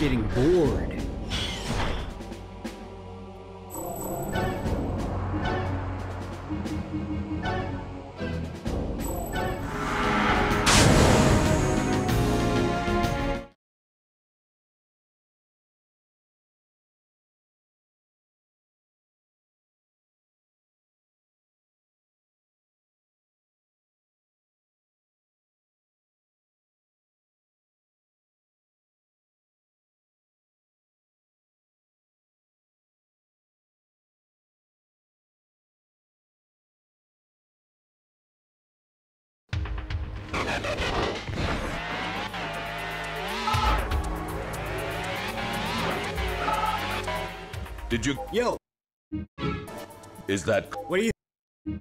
Getting bored. Did you... Yo, Is that... what do you...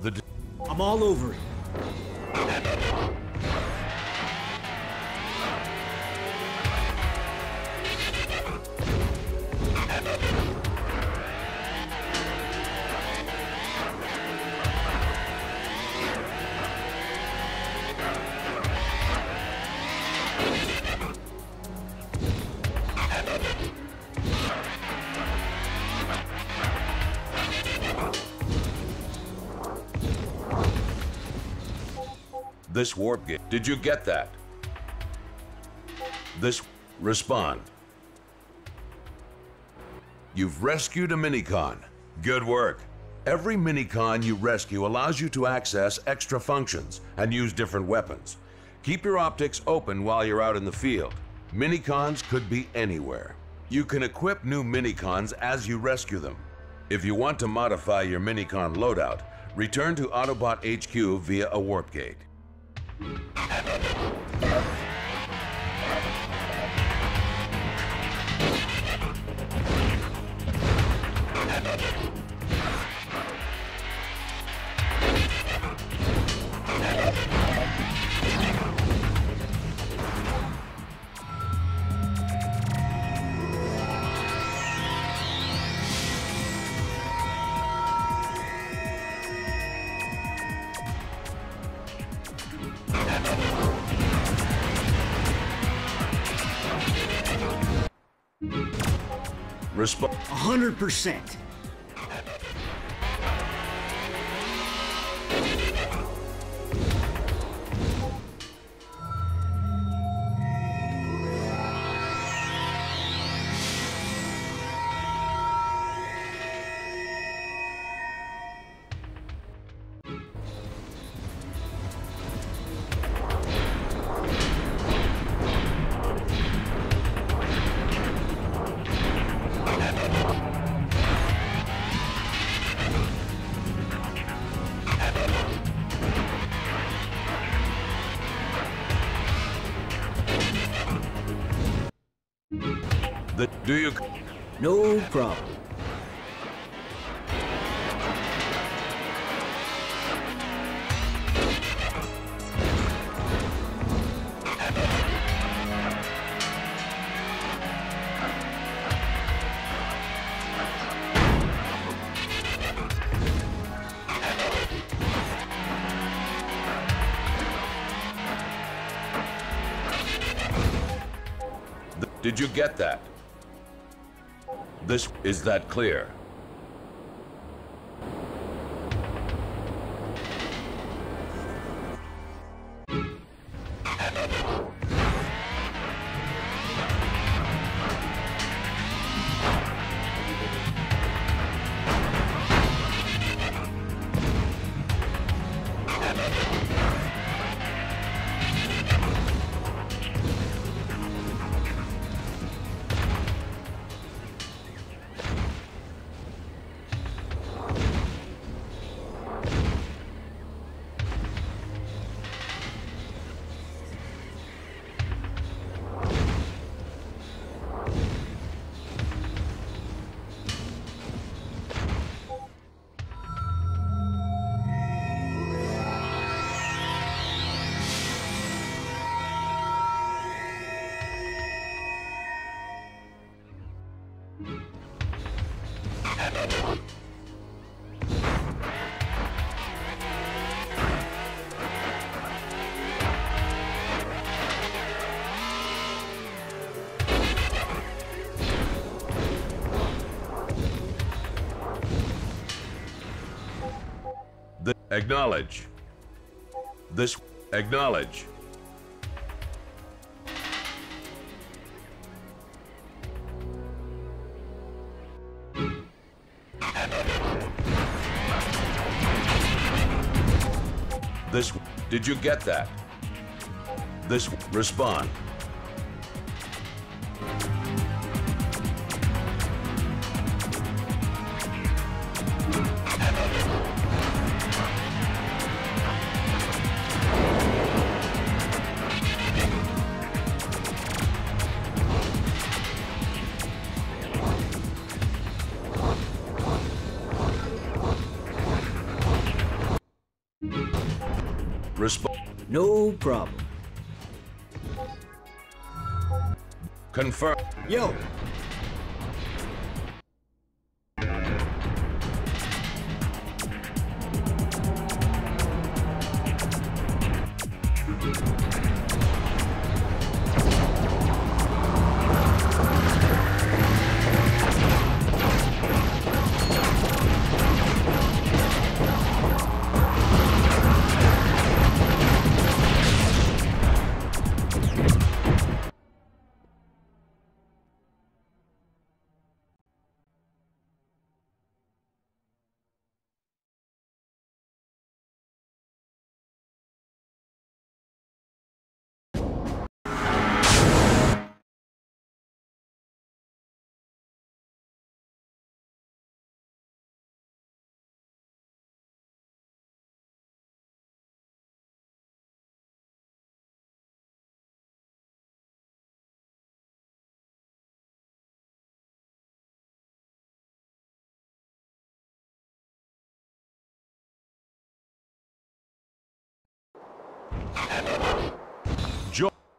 The... I'm all over it. This warp gate. Did you get that? This... Respond. You've rescued a minicon. Good work. Every minicon you rescue allows you to access extra functions and use different weapons. Keep your optics open while you're out in the field. Minicons could be anywhere. You can equip new minicons as you rescue them. If you want to modify your minicon loadout, return to Autobot HQ via a warp gate. Ha ha ha! response. 100%. Did you get that? This is that clear? Acknowledge. This. Acknowledge. This. Did you get that? This. Respond. Confirm. Yo,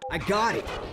I got it.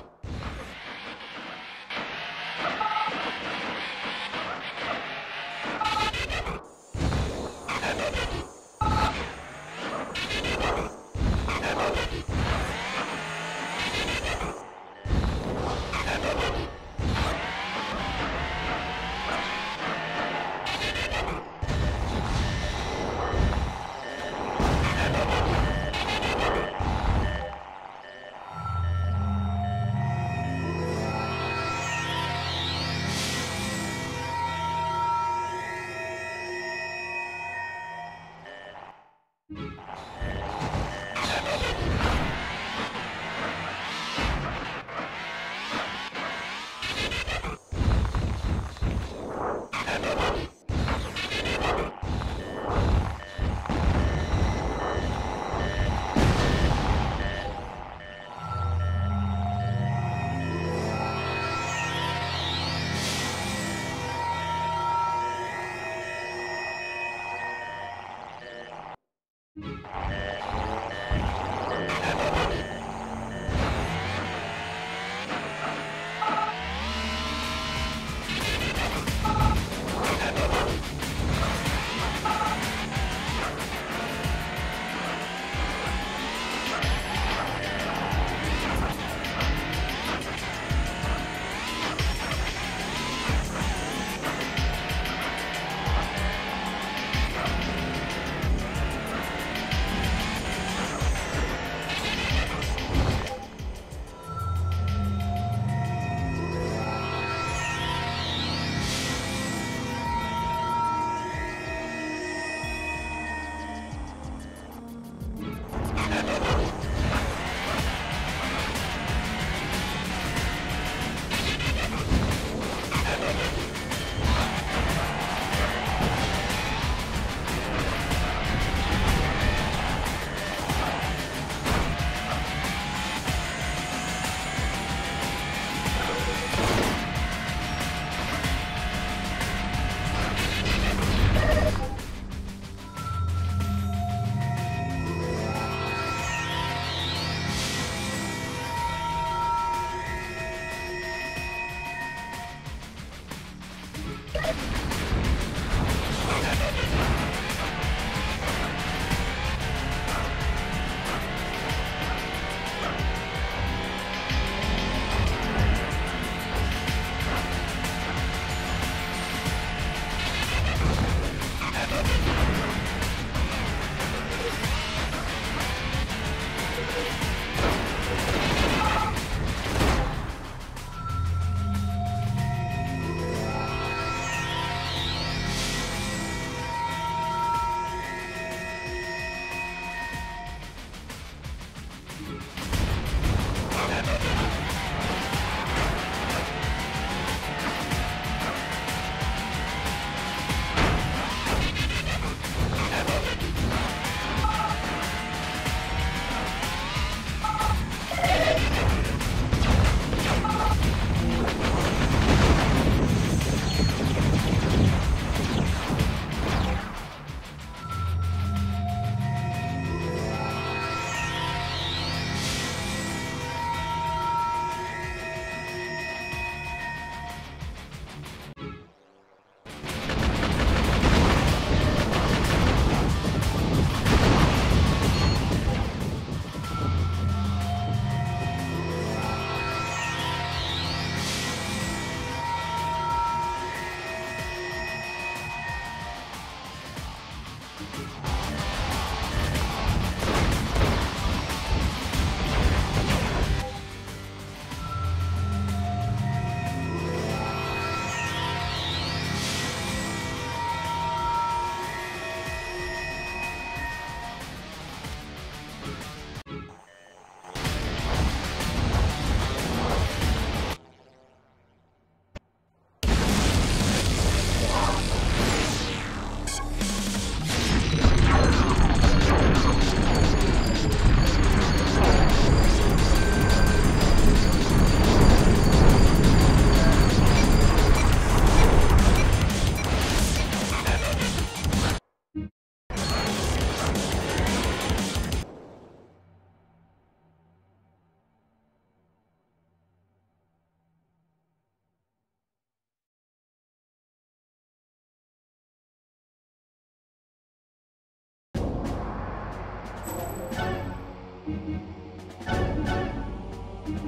Thank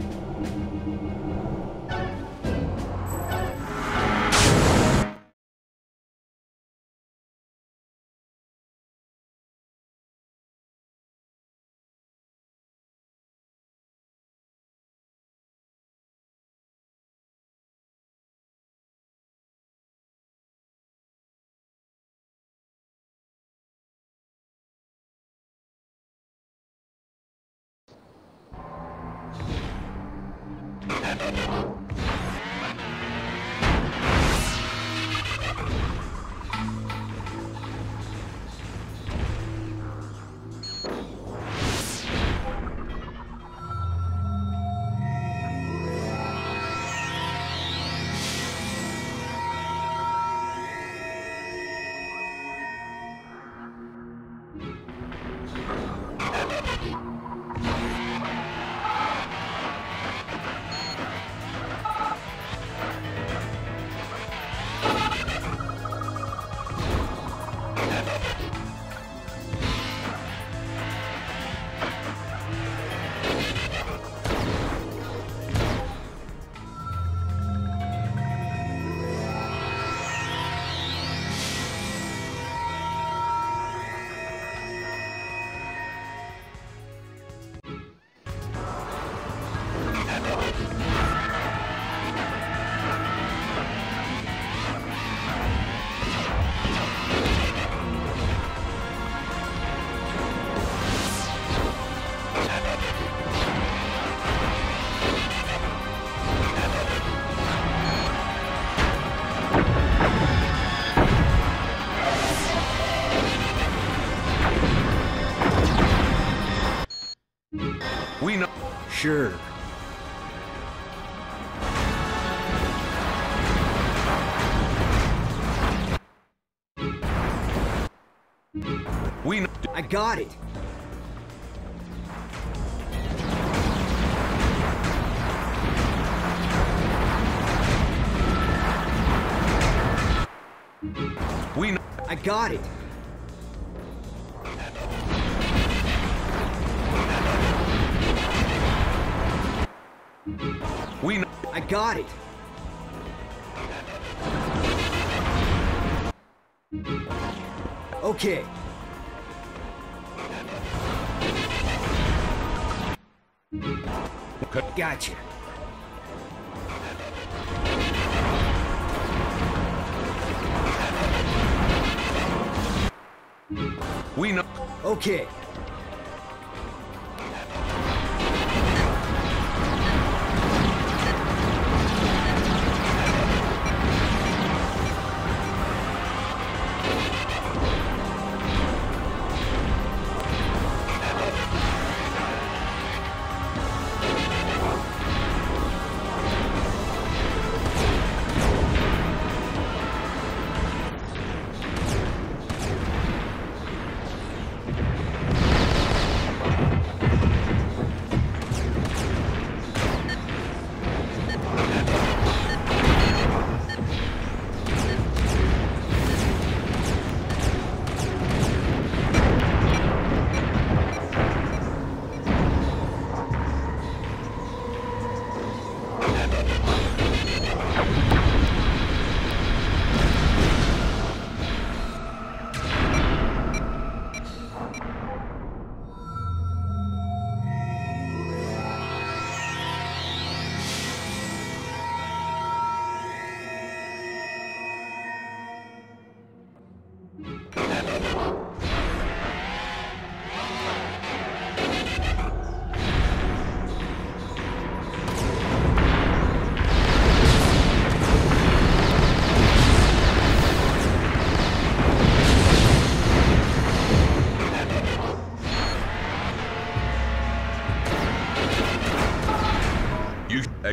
you. Oh, Sure. We. I got it. We. I got it. Got it. Okay. Gotcha. We know. Okay.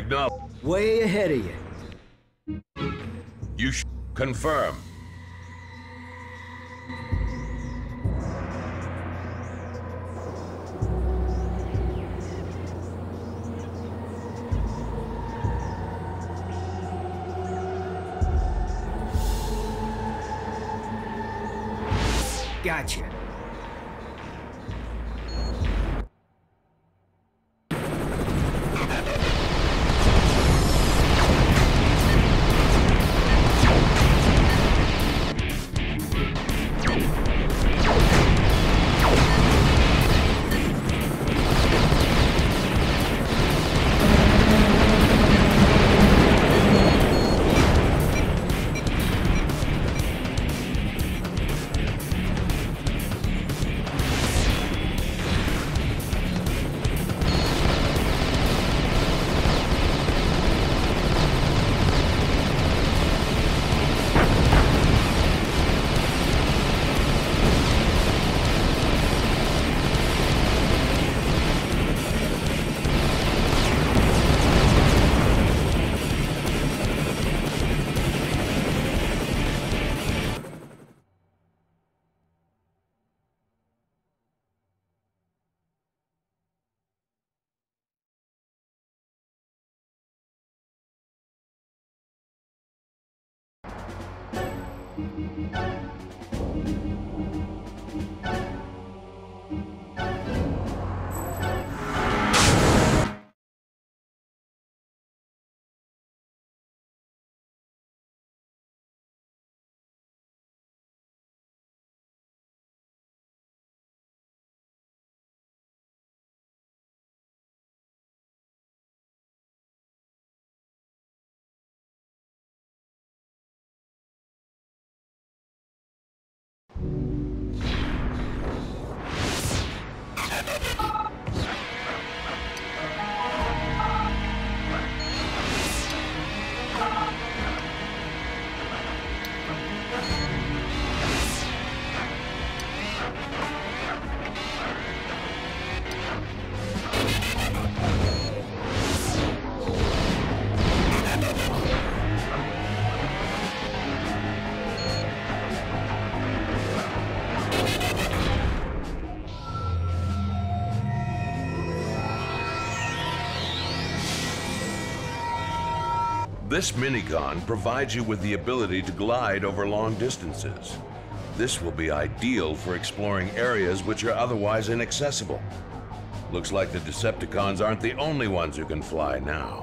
Acknowledge. Way ahead of you. You sh- confirm. This minicon provides you with the ability to glide over long distances. This will be ideal for exploring areas which are otherwise inaccessible. Looks like the Decepticons aren't the only ones who can fly now.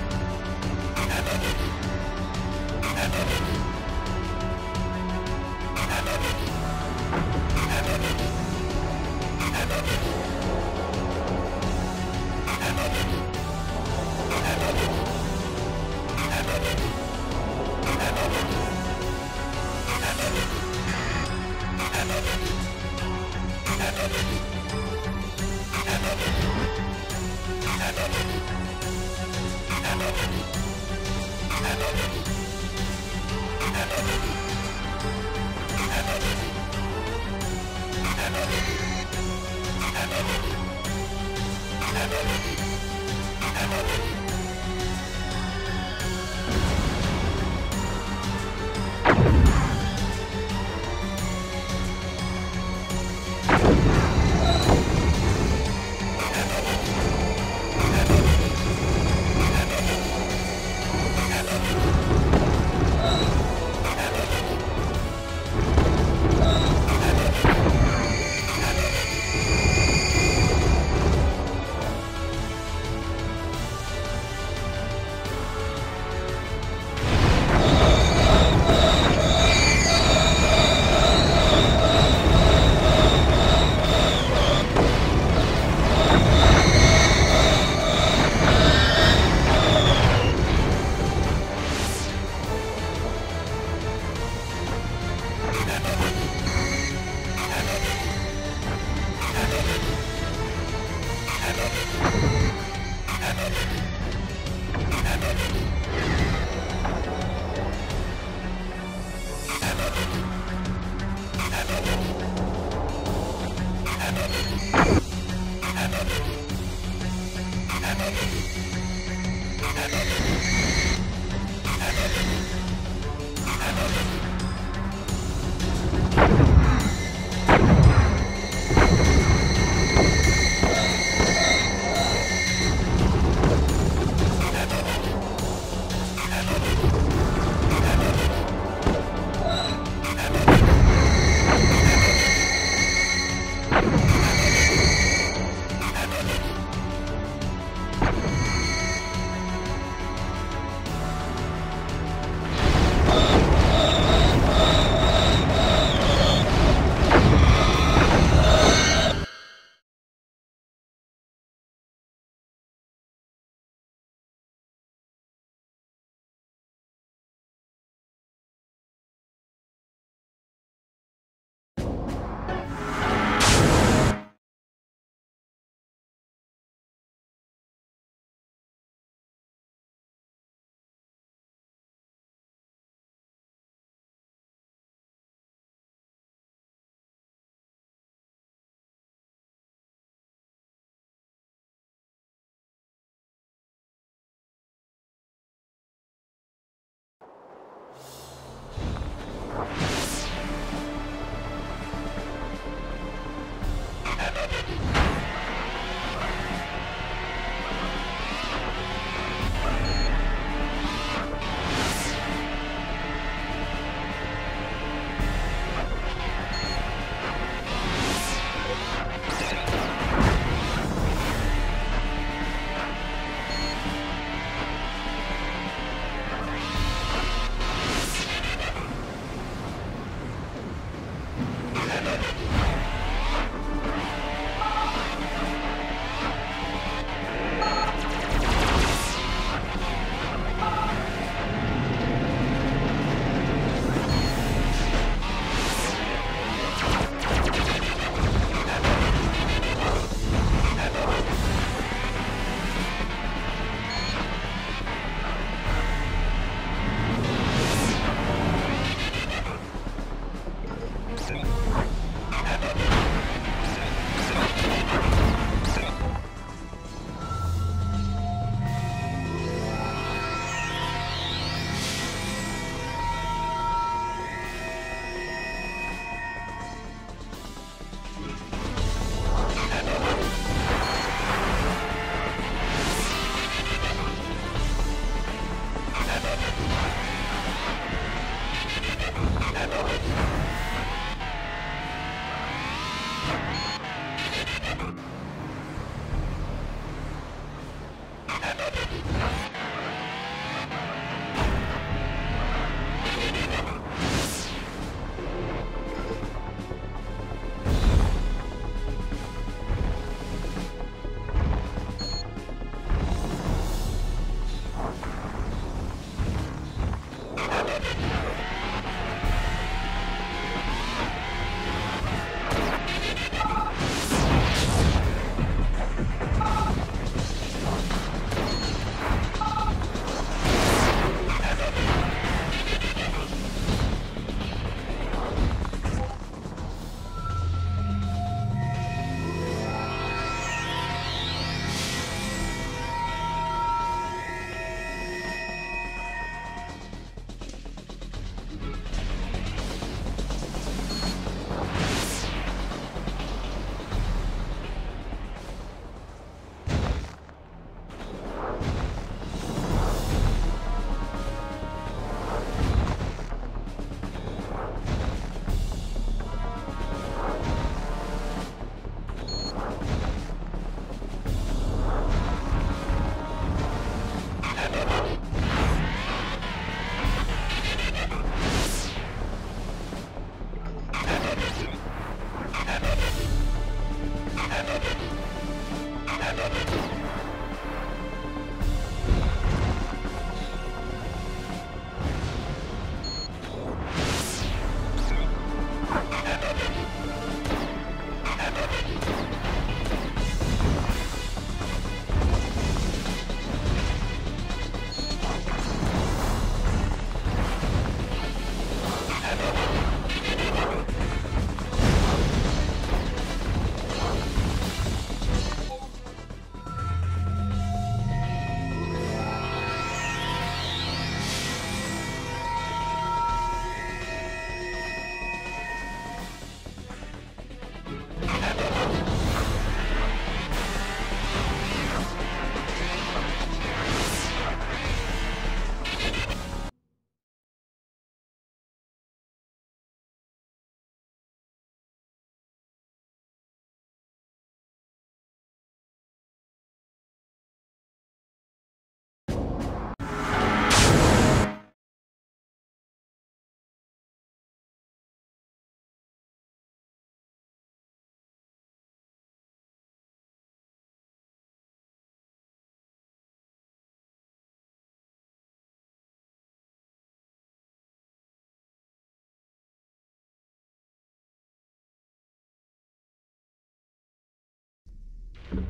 Thank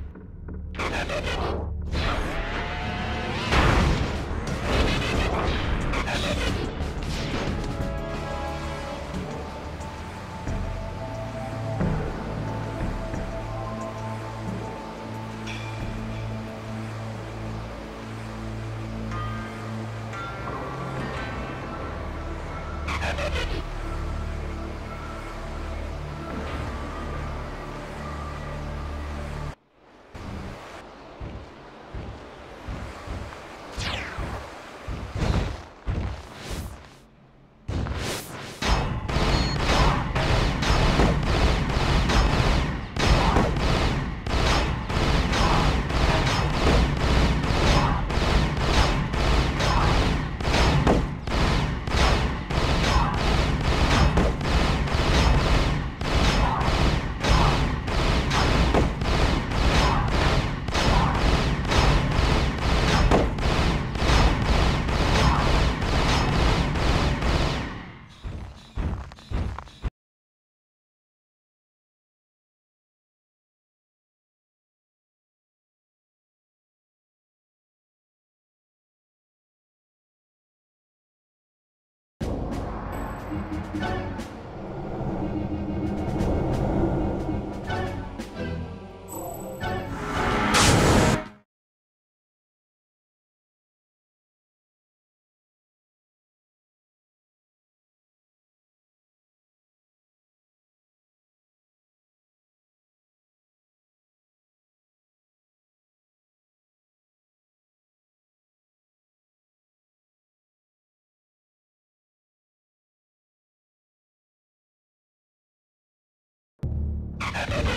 you. Ha ha ha!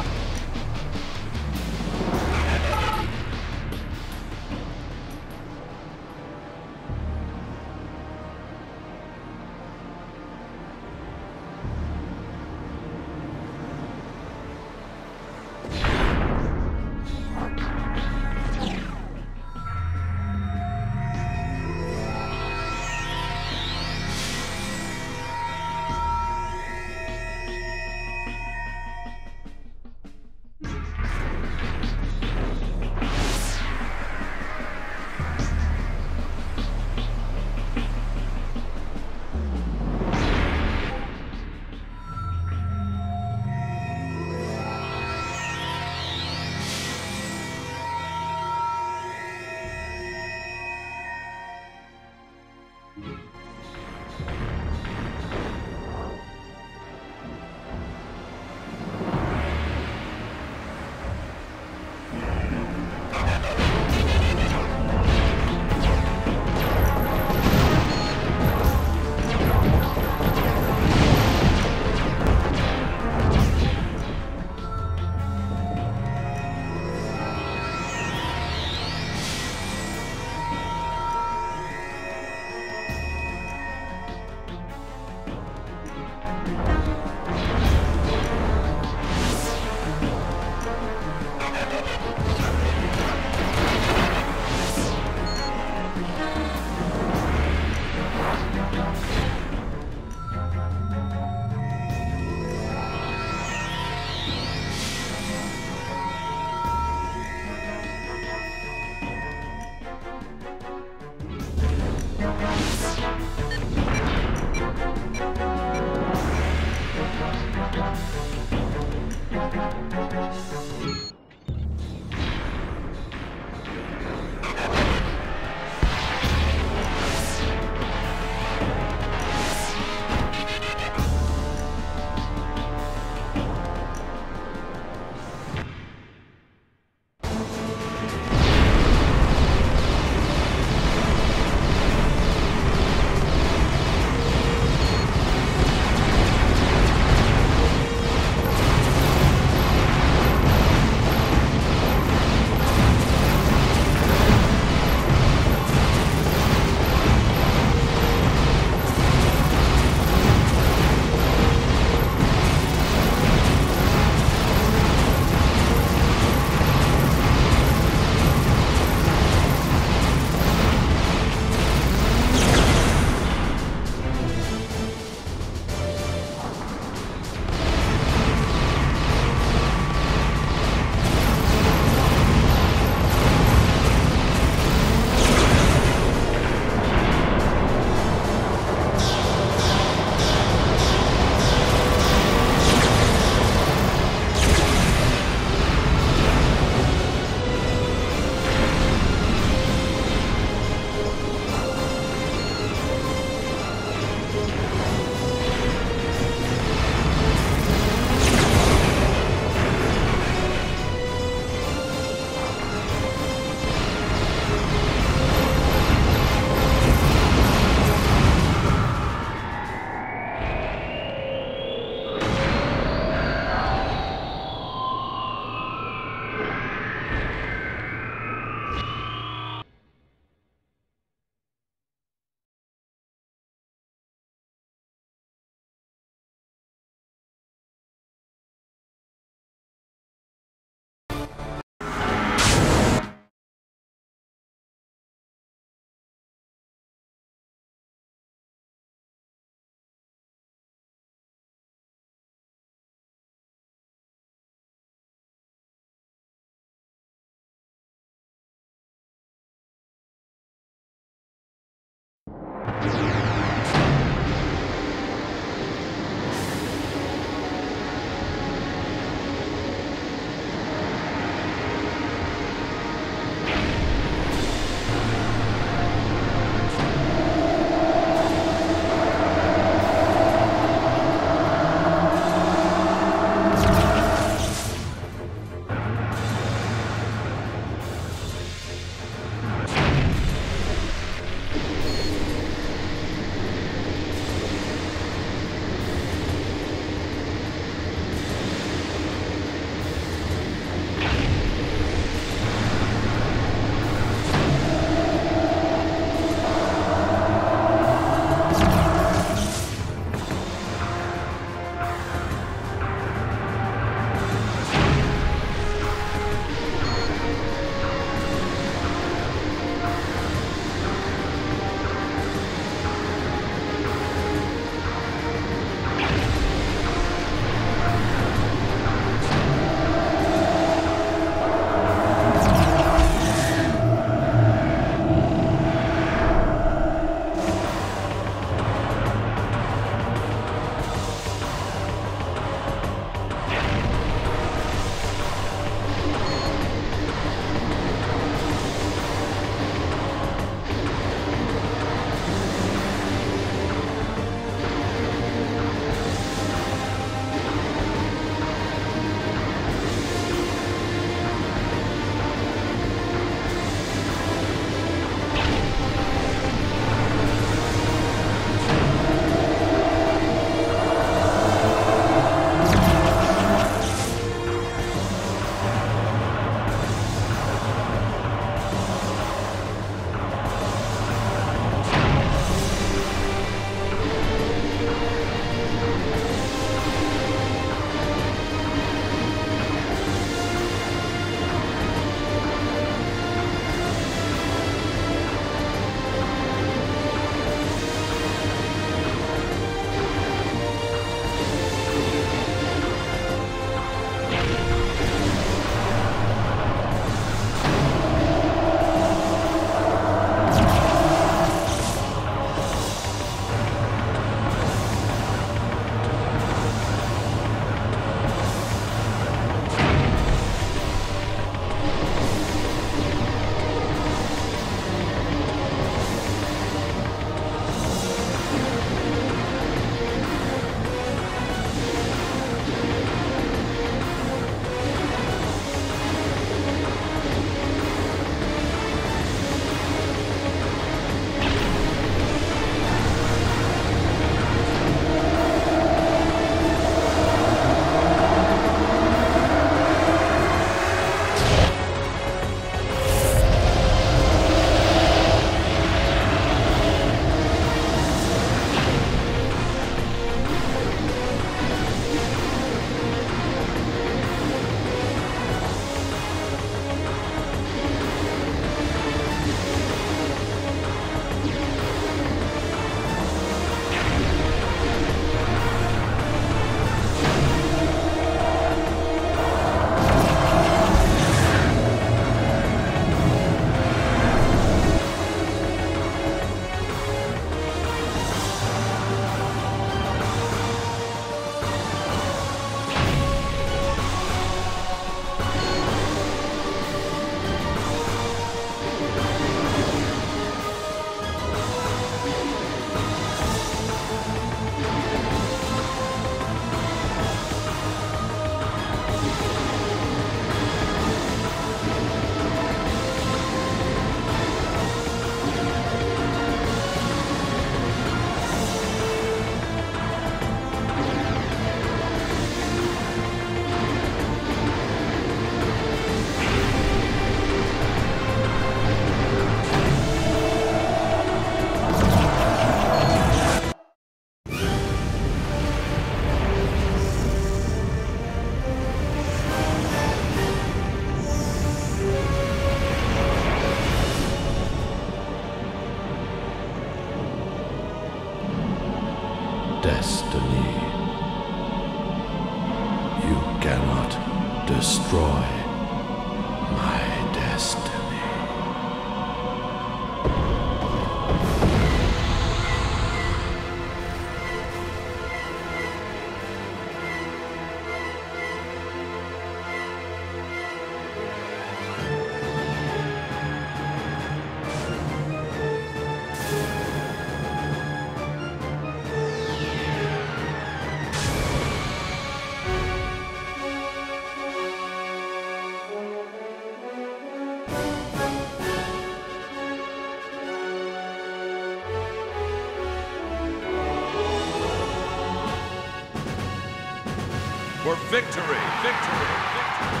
Victory! Victory! Victory!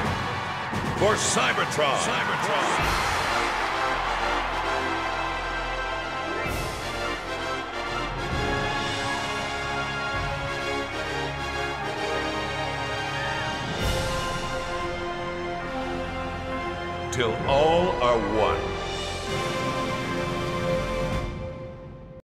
For Cybertron! Cybertron!